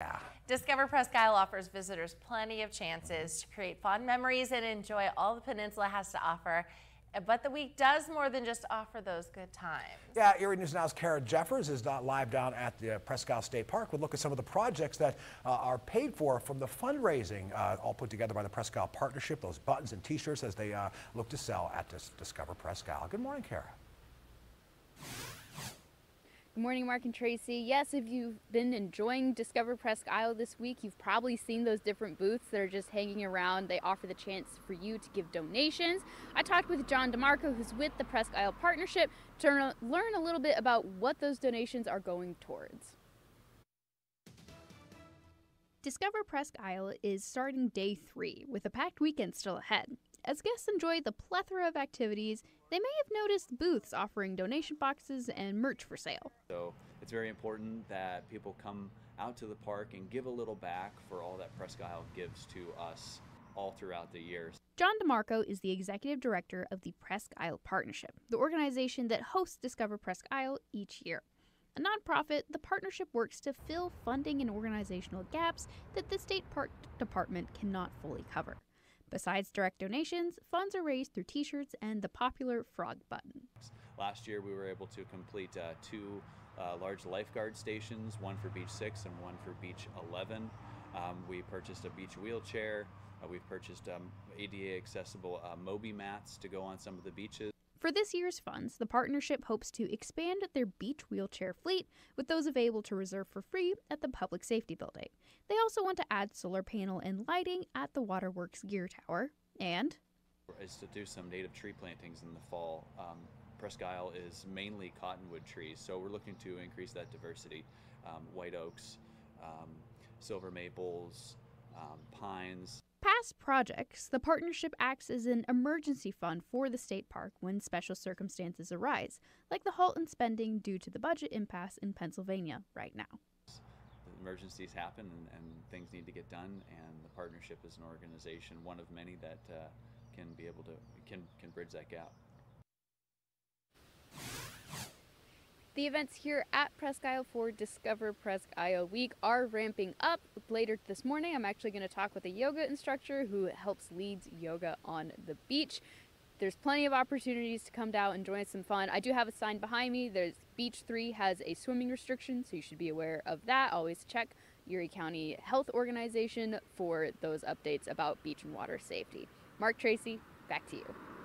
Yeah. Discover Presque Isle offers visitors plenty of chances to create fond memories and enjoy all the peninsula has to offer. But the week does more than just offer those good times. Yeah, Erie News Now's Kara Jeffers is not live down at the Presque Isle State Park. We'll look at some of the projects that uh, are paid for from the fundraising, uh, all put together by the Presque Isle Partnership, those buttons and t-shirts as they uh, look to sell at Dis Discover Presque Isle. Good morning, Kara. Good morning, Mark and Tracy. Yes, if you've been enjoying Discover Presque Isle this week, you've probably seen those different booths that are just hanging around. They offer the chance for you to give donations. I talked with John DeMarco, who's with the Presque Isle Partnership, to learn a little bit about what those donations are going towards. Discover Presque Isle is starting day three with a packed weekend still ahead. As guests enjoy the plethora of activities, they may have noticed booths offering donation boxes and merch for sale. So it's very important that people come out to the park and give a little back for all that Presque Isle gives to us all throughout the years. John DeMarco is the executive director of the Presque Isle Partnership, the organization that hosts Discover Presque Isle each year. A nonprofit, the partnership works to fill funding and organizational gaps that the state park department cannot fully cover. Besides direct donations, funds are raised through t shirts and the popular frog button. Last year, we were able to complete uh, two uh, large lifeguard stations, one for Beach 6 and one for Beach 11. Um, we purchased a beach wheelchair. Uh, we've purchased um, ADA accessible uh, Mobi mats to go on some of the beaches. For this year's funds, the partnership hopes to expand their beach wheelchair fleet with those available to reserve for free at the Public Safety Building. They also want to add solar panel and lighting at the Waterworks Gear Tower and is to do some native tree plantings in the fall. Um, Presque Isle is mainly cottonwood trees, so we're looking to increase that diversity. Um, white oaks, um, silver maples, um, pines. Past projects, the partnership acts as an emergency fund for the state park when special circumstances arise, like the halt in spending due to the budget impasse in Pennsylvania right now. Emergencies happen and, and things need to get done, and the partnership is an organization, one of many that uh, can be able to can can bridge that gap. The events here at Presque Isle for Discover Presque Isle Week are ramping up. Later this morning, I'm actually going to talk with a yoga instructor who helps lead yoga on the beach. There's plenty of opportunities to come down and join some fun. I do have a sign behind me. There's Beach 3 has a swimming restriction, so you should be aware of that. Always check Erie County Health Organization for those updates about beach and water safety. Mark Tracy, back to you.